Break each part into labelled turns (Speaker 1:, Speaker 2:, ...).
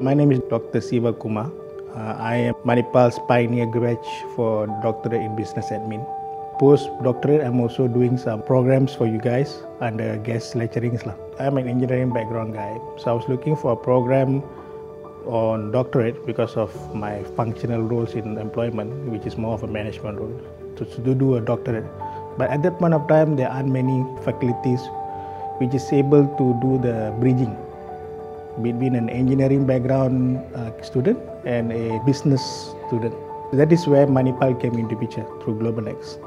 Speaker 1: My name is Dr. Siva Kumar. Uh, I am Manipal's pioneer graduate for doctorate in business admin. Post doctorate, I'm also doing some programs for you guys under guest lecturing. I'm an engineering background guy, so I was looking for a program on doctorate because of my functional roles in employment, which is more of a management role, to, to do a doctorate. But at that point of time, there aren't many faculties which is able to do the bridging between an engineering background uh, student and a business student. That is where Manipal came into picture through GlobalNxt.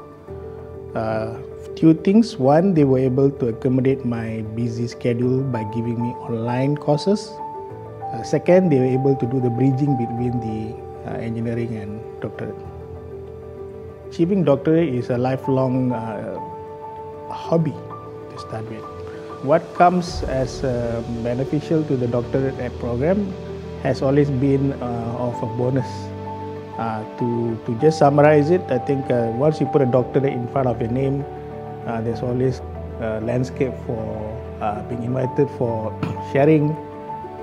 Speaker 1: Uh, few things. One, they were able to accommodate my busy schedule by giving me online courses. Uh, second, they were able to do the bridging between the uh, engineering and doctorate. Achieving doctorate is a lifelong uh, hobby to start with what comes as uh, beneficial to the doctorate program has always been uh, of a bonus. Uh, to, to just summarize it, I think uh, once you put a doctorate in front of your name, uh, there's always a landscape for uh, being invited for sharing,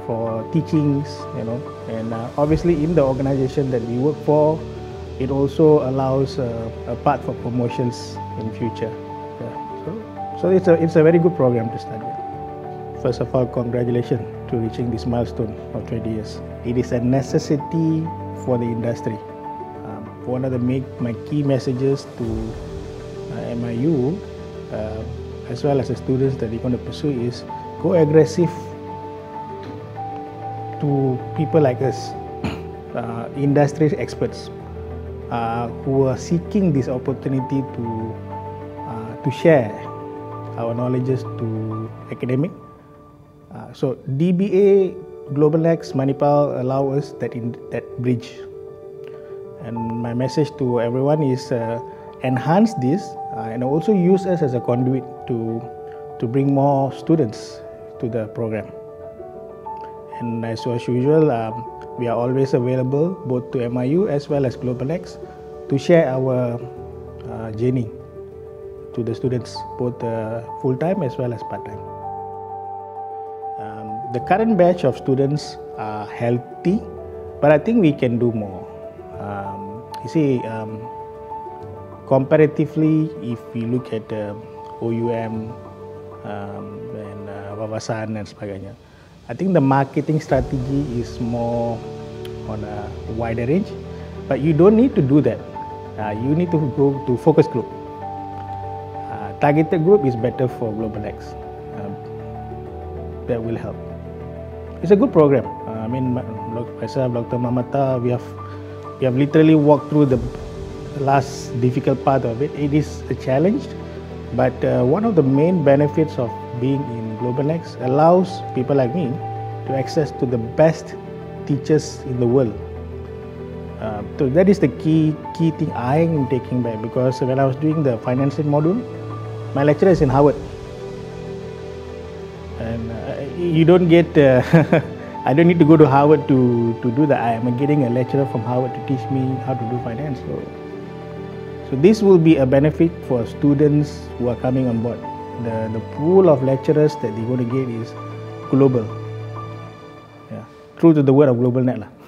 Speaker 1: for teachings, you know, and obviously in the organization that we work for, it also allows a path for promotions in future. So it's a, it's a very good program to with. First of all, congratulations to reaching this milestone of 20 years. It is a necessity for the industry. Um, one of the make, my key messages to uh, MIU, uh, as well as the students that you're going to pursue, is go aggressive to people like us, uh, industry experts, uh, who are seeking this opportunity to uh, to share our knowledges to academic. Uh, so DBA GlobalNxt Manipal allow us that in that bridge. And my message to everyone is uh, enhance this uh, and also use us as a conduit to to bring more students to the program. And as, as usual, um, we are always available both to MIU as well as GlobalNxt to share our uh, journey to the students, both uh, full time as well as part time. Um, the current batch of students are healthy, but I think we can do more. Um, you see, um, comparatively, if we look at uh, OUM um, and uh, Wawasan and sebagainya, I think the marketing strategy is more on a wider range, but you don't need to do that. Uh, you need to go to focus group targeted group is better for GlobalNxt. Um, that will help. It's a good program. Uh, I mean, myself, Dr. Mamata, we have we have literally walked through the last difficult part of it. It is a challenge, but uh, one of the main benefits of being in GlobalNxt allows people like me to access to the best teachers in the world. Uh, so that is the key key thing I am taking back because when I was doing the financing module, my lecturer is in Harvard. And uh, you don't get, uh, I don't need to go to Harvard to, to do that. I am getting a lecturer from Harvard to teach me how to do finance. So, so this will be a benefit for students who are coming on board. The, the pool of lecturers that they're going to get is global. Yeah. True to the word of GlobalNet. Lah.